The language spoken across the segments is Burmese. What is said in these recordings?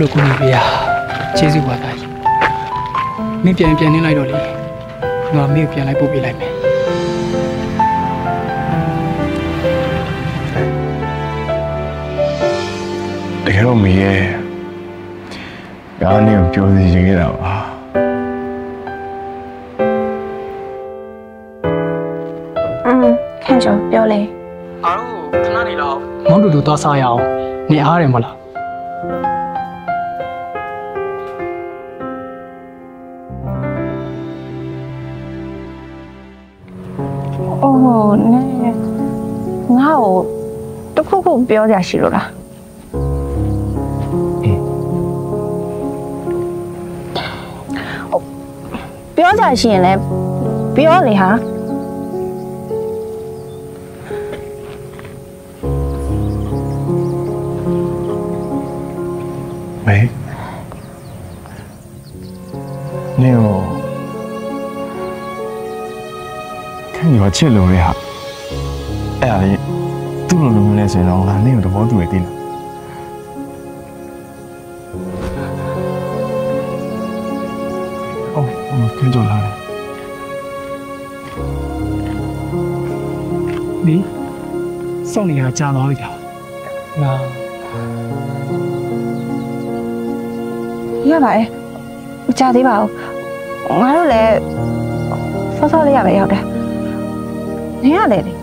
လိုကူညီပေးရကျေးဇူးပါသားကြီးမင်းပြန်ပြန်နေလိုက်တော့လေငါမင်းကိုပြန်လိုက်ပို့ပေးလိုက်မယ်တကယ်တော့မေရဲ့ကားနဲ့ပြောစီချင်ခဲ့တာပါอืมခန့်ကျော်ပြောလေငါတို့ခဏနေတော့မောင်တူတူသွားစားရအောင်နေအားတယ်မလား အိုးနဲငါ့ကိုတခုခုပြောကြရှိလို့လားဟုတ်ပြောကြရှိရင်လည်းပြောလေဟာမေနေရော ခံရချစ်လို့ရဟာအဲ့ဒါလေးသူ့လိုလိုမျိုးလဲဆိုရင်တော့ငါနေကိုသဘောတူရသေးလားအော်ခင်းကြလာတယ်မင်းစောင့်နေရကြာသွားပြီလားငါရပါရဲ့မကြသေးပါဘူးငါတို့လည်းစောစောလေးရပဲရောက်တယ် နင်ရလေလေ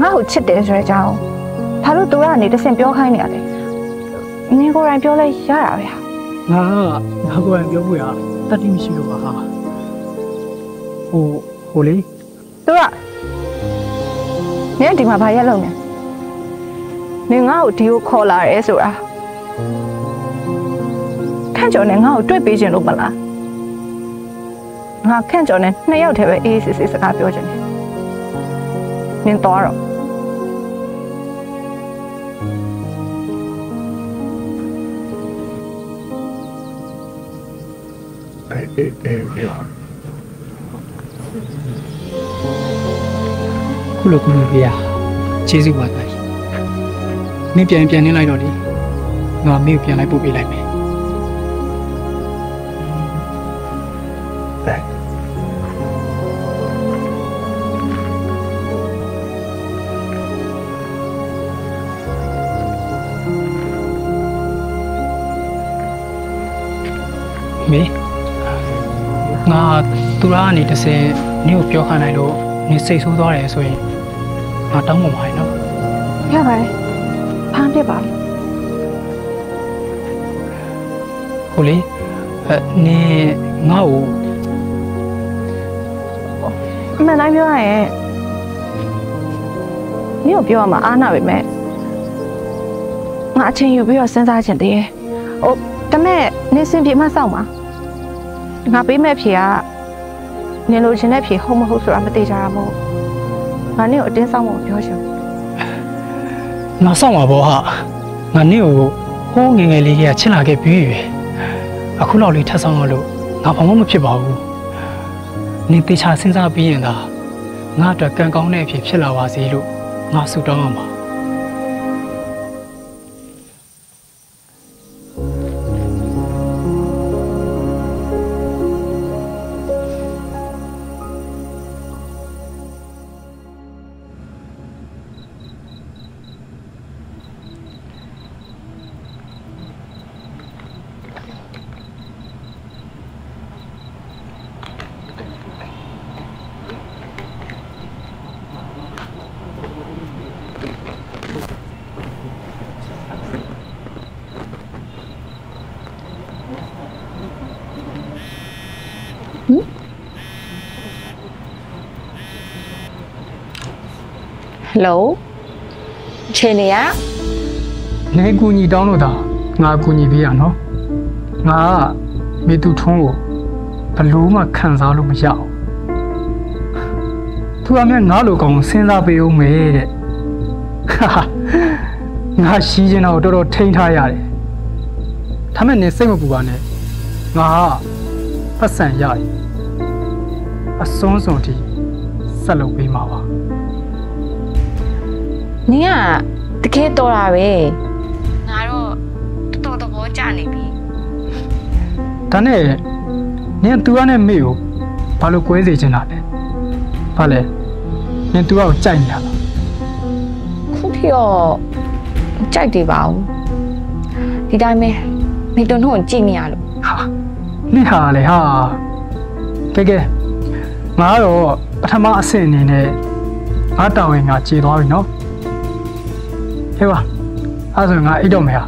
ငါ့ကိုချစ်တယ်ဆိုတဲ့အကြောင်းဘာလို့သူကနေတဆင်ပြောခိုင်းနေရလဲနင်ကိုယ်တိုင်ပြောလဲရတာပဲဟာငါငါကိုယ်တိုင်ပြောဖို့ရတတိမရှိလို့ပါဟာဟိုဟိုလေသူကနင်ကဒီမှာဘာရက်လုံးနေနင်ငါ့ကိုဒီကိုခေါ်လာရဲဆိုတာခန့်ကျော်နဲ့ငါ့ကိုတွေ့ပေးခြင်းလို့မလား ငါခန့်ကျော်နဲ့နှစ်ယောက်တည်းပဲအေးအေးဆေးဆေးစကားပြောချင်တယ်နင်သွားတော့အေးအေးအေးအေးခုလိုကူညီပေးရကျေးဇူးပါသားကြီးမင်းပြန်ပြန်နေလိုက်တော့လေငါမင်းကိုပြန်လိုက်ပို့ပေးလိုက်မယ် မေငါသူရကနေတစ်စင်နင့်ကိုပြောခိုင်းလိုက်လို့နင်စိတ်ဆိုးသွားတယ်ဆိုရင်ငါတောင်းပန်ပါရဲ့နော်ရပါတယ်ဖမ်းပြစ်ပါလေဟိုလေအဲနင်ငါ့ကိုအမှန်တိုင်းပြောရရင်နင်ကိုပြောရမှာအားနာပဲမဲ့ငါအချင်းယူပြီးတော့စဉ်းစားချင်သေးတယ်ဟိုဒါမဲ့နင်စင်ပြေမှစောင့်ပါ ငါပေးမဲ့ဖြေကနင်လိုချင်တဲ့ဖြေဟုတ်မဟုတ်ဆိုတာမသိကြတာမို့ငါနင့်ကိုအတင်းဆောင်ဖို့ပြောချင်ဘူးငါစောင့်ပါဘောဟာငါနင့်ကိုဟိုးငယ်ငယ်လေးကချစ်လာခဲ့ပြီးပြီပဲအခုလောက်လေးထပ်ဆောင်ရလို့ငါဘာမှမဖြစ်ပါဘူးနင်တေချာစဉ်းစားပြီးရင်သာငါအတွက်ကံကောင်းတဲ့အဖြစ်ဖြစ်လာပါစေလို့ငါဆုတောင်းရမှာ လိုအချိန်နေရနေကူညီတောင်းလို့သာငါကူညီပေးရနော်ငါကမေသူထုံးကိုဘလို့မှခံစားလို့မရအောင်သူကမြငါလိုကောင်စဉ်းစားပေးဦးမယ်တဲ့ဟာဟာငါရှိချင်တော့တော်တော်ထိန်းထားရတယ်ဒါမဲ့နေစိတ်မပူပါနဲ့ငါကပတ်စံရတယ်အစွန်းစွန်တီဆက်လုပ်ပေးမှာပါ နင်ကတကယ်တော်တာပဲငါတော့တော်တော်ဒါနဲ့နင်သူကနဲ့မေကိုဘာလို့ကွဲစေချင်တာလဲဘာလဲနင်သူကကိုကြိုက်နေတာလားခုထိတော့ကြိုက်တယ်ပါဦးဒီတိုင်းပဲမိတွန်းတို့ကိုကြည့်နေရလို့ဟာနင်ဟာလေဟာကဲကဲငါကတော့ပထမအဆင့်အနေနဲ့ငါတောင်းရင်ငါခြေသွားပြီနော် ဟဲ့ပါအဲ့ဒါဆိုရင်ငါအိတ်တော့မယ်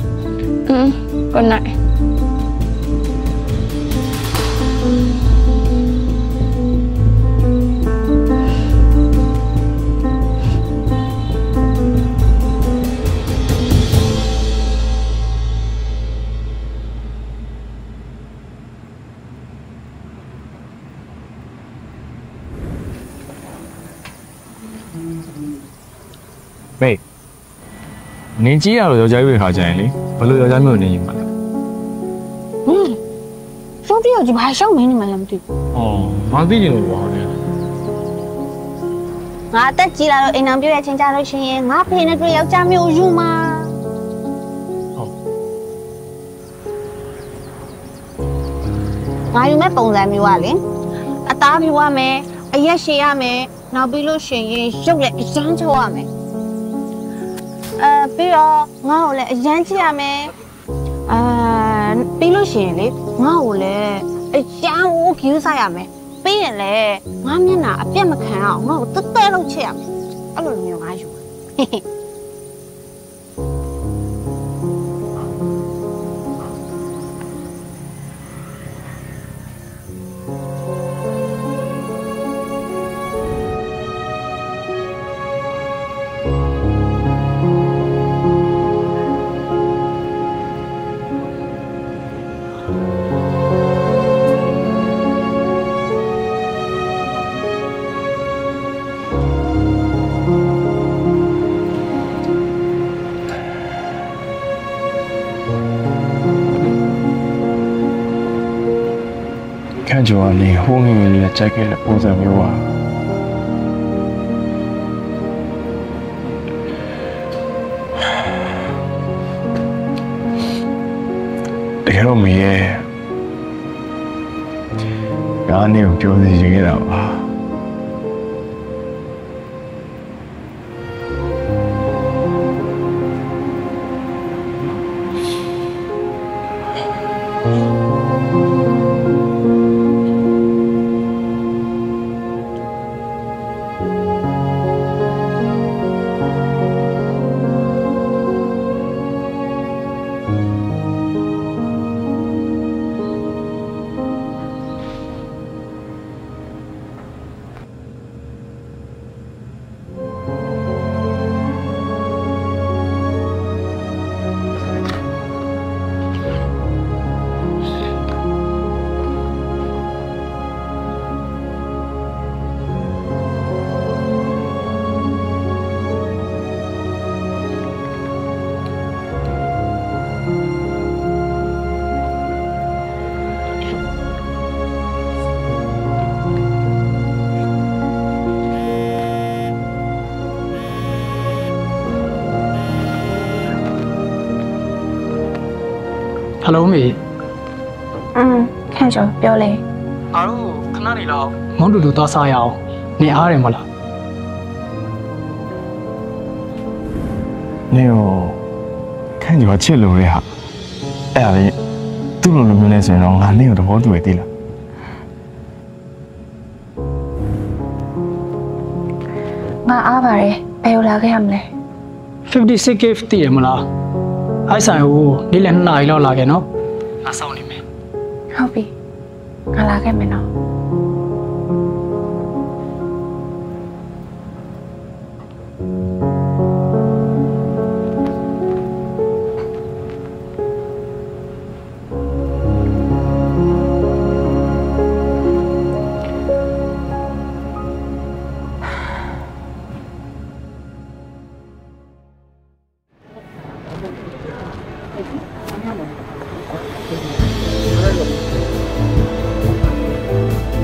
နင်းကြီးရတော့ယောက်ျားကြီးပဲခါကြရင်လေဘယ်လိုယောက်ျားမျိုးနေရင်မလဲဟင်းရှုံးတယောက်ကြီးဘာရှောက်မင်းနေမှလည်းမသိဘူး။အော်ငါသိနေလို့ပါလေငါအသက်ကြီးလာတော့အိမ်အောင်ပြည့်ရဲ့ချင်းကြလို့ရှိရင်ငါဖေနဲ့တွေ့ယောက်ျားမျိုးယူမှာငါယူမဲ့ပုံစံမျိုးကလေအသားဖြူရမယ်အရက်ရှည်ရမယ်နောက်ပြီးလို့ရှိရင်ရုပ်လည်းအရန်ချိုးရမယ် အဲပြီးတော့ငါ့ကိုလည်းအရန်ကြည့်ရမယ်အဲပြီးလို့ရှိရင်လေငါ့ကိုလည်းအရန်ဝကျူးဆိုင်ရမယ်ပြီးရင်လည်းငါမျက်နှာအပြတ်မခံအောင်ငါ့ကိုတက်တက်လို့ချစ်ရမယ်အဲ့လိုမျိုးငါယူဟေ ခန့်ကျော်ကနေဟိုးငယ်ငယ်လေးကကြိုက်ခဲ့တဲ့ပုံစံမျိုးပါတကယ်တော့မေရဲ့ငါနဲ့ကိုပြောစီချင်ခဲ့တာပါ ဟယ်လိုမေอืมခန့်ကျော်ပြောလေအားတို့ခဏနေလောက်မောင်တူတူသွားစားရအောင်နေအားတယ်မလားနင်းကိုခန့်ကျော်ချစ်လို့ရဟာအဲ့ဒါလေးသူ့လိုလိုမျိုးနဲ့ဆိုရင်တော့ငါနင်းကိုသဘောတူရသေးလားငါအားပါတယ်ဘယ်လိုလာခဲ့ရမလဲ 56 gift တည်ရမလား အဲ့ဆိုင်ကိုနေ့လယ်2နာရီလောက်လာခဲ့နော်ငါစောင့်နေမယ်ဟုတ်ပြီငါလာခဲ့မယ်နော်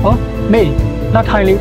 ဟောမေလာထိုင်လေး